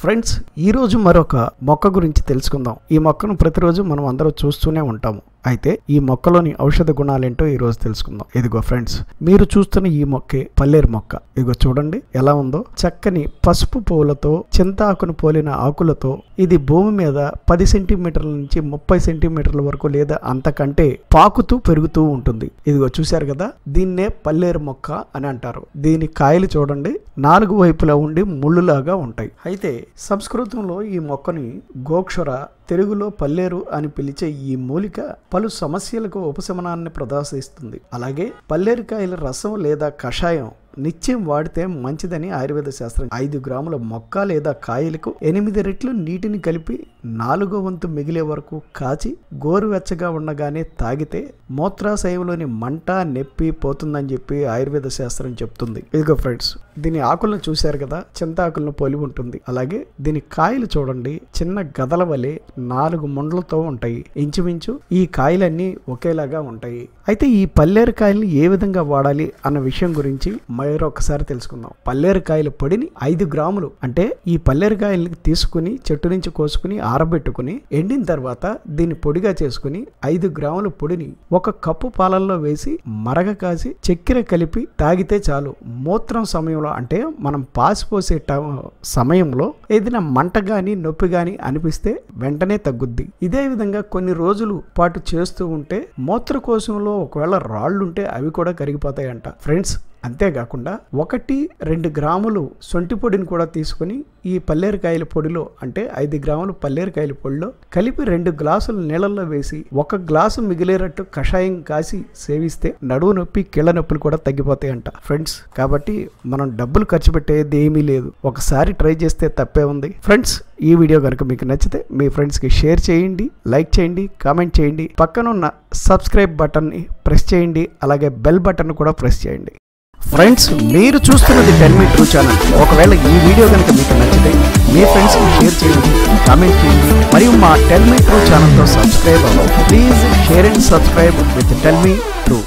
Friends ఈరోజు మరొక మొక్క గురించి తెలుసుకుందాం. ఈ మొక్కను ప్రతిరోజు మనం అందరూ చూస్తూనే ఉంటాము. అయితే ఈ మొక్కలోని ఔషధ గుణాలేంటో ఈ రోజు తెలుసుకుందాం. ఇదిగో ఫ్రెండ్స్ మీరు చూస్తున్న ఈ మొక్కే పల్లేరు మొక్క. ఇదిగో చూడండి ఎలా ఉందో. చక్కని పసుపు పువ్వులతో చింతాకును పోలిన ఆకులతో ఇది భూమి మీద పది సెంటీమీటర్ల నుంచి ముప్పై సెంటీమీటర్ల వరకు లేదా అంతకంటే పాకుతూ పెరుగుతూ ఉంటుంది. ఇదిగో చూశారు కదా దీన్నే పల్లేరు మొక్క అని అంటారు. దీని కాయలు చూడండి నాలుగు వైపులా ఉండి ముళ్ళులాగా ఉంటాయి. అయితే సంస్కృతంలో ఈ మొక్కని గోక్షర తెలుగులో పల్లేరు అని పిలిచే ఈ మూలిక పలు సమస్యలకు ఉపశమనాన్ని ప్రదర్శిస్తుంది. అలాగే పల్లేరుకాయల రసం లేదా కషాయం నిత్యం వాడితే మంచిదని ఆయుర్వేద శాస్త్రం ఐదు గ్రాముల మొక్క లేదా కాయలకు ఎనిమిది రెట్లు నీటిని కలిపి నాలుగో వంతు మిగిలే వరకు కాచి గోరువెచ్చగా ఉండగానే తాగితే మూత్రాశయంలోని మంట నొప్పి పోతుందని చెప్పి ఆయుర్వేద శాస్త్రం చెప్తుంది. ఇదిగో ఫ్రెండ్స్ దీని ఆకులను చూశారు కదా? చింత ఆకులను పోలి ఉంటుంది. అలాగే దీని కాయలు చూడండి. చిన్న గదల వలె నాలుగు ముండ్లతో ఉంటాయి. ఇంచుమించు ఈ కాయలన్నీ ఒకేలాగా ఉంటాయి. అయితే ఈ పల్లేరు కాయల్ని ఏ విధంగా వాడాలి అన్న విషయం గురించి మరొకసారి తెలుసుకుందాం. పల్లేరు కాయల పొడిని ఐదు గ్రాములు. అంటే ఈ పల్లేరు కాయల్ని తీసుకుని చెట్టు నుంచి కోసుకుని ఆరబెట్టుకుని ఎండిన తర్వాత దీన్ని పొడిగా చేసుకుని ఐదు గ్రాముల పొడిని ఒక కప్పు పాలల్లో వేసి మరగ కాసి చక్కెర కలిపి తాగితే చాలు. మూత్రం సమయంలో అంటే మనం పాసిపోసే ట- సమయంలో ఏదైనా మంట గాని నొప్పి గాని అనిపిస్తే వెంటనే తగ్గుద్ది. ఇదే విధంగా కొన్ని రోజులు పాటు చేస్తూ ఉంటే మూత్రకోశంలో ఒకవేళ రాళ్ళుంటే అవి కూడా కరిగిపోతాయంట. ఫ్రెండ్స్ అంతేకాకుండా ఒకటి రెండు గ్రాములు సొంటి పొడిని కూడా తీసుకొని ఈ పల్లేరుకాయల పొడిలో అంటే ఐదు గ్రాములు పల్లేరుకాయల పొడిలో కలిపి రెండు గ్లాసులు నీళ్ళల్లో వేసి ఒక గ్లాసు మిగిలేటట్టు కషాయం కాసి సేవిస్తే నడువు నొప్పి కీళ్ళ నొప్పులు కూడా తగ్గిపోతాయంట. ఫ్రెండ్స్ కాబట్టి మనం డబ్బులు ఖర్చు పెట్టేది ఏమీ లేదు. ఒకసారి ట్రై చేస్తే తప్పే ఉంది. ఫ్రెండ్స్ ఈ వీడియో కనుక మీకు నచ్చితే మీ ఫ్రెండ్స్కి షేర్ చేయండి లైక్ చేయండి కామెంట్ చేయండి. పక్కనున్న సబ్స్క్రైబ్ బటన్ని ప్రెస్ చేయండి అలాగే బెల్ బటన్ కూడా ప్రెస్ చేయండి. ఫ్రెండ్స్ మీరు చూస్తున్నది టెన్ మీ ట్రూ ఛానల్ ఒకవేళ ఈ వీడియో కనుక మీకు నచ్చితే మీ ఫ్రెండ్స్కి షేర్ చేయండి కామెంట్ చేయండి. మరియు మా టెల్ మీ ట్రూ ఛానల్తో సబ్స్క్రైబ్ అవ్వండి. Please share and subscribe with tell me true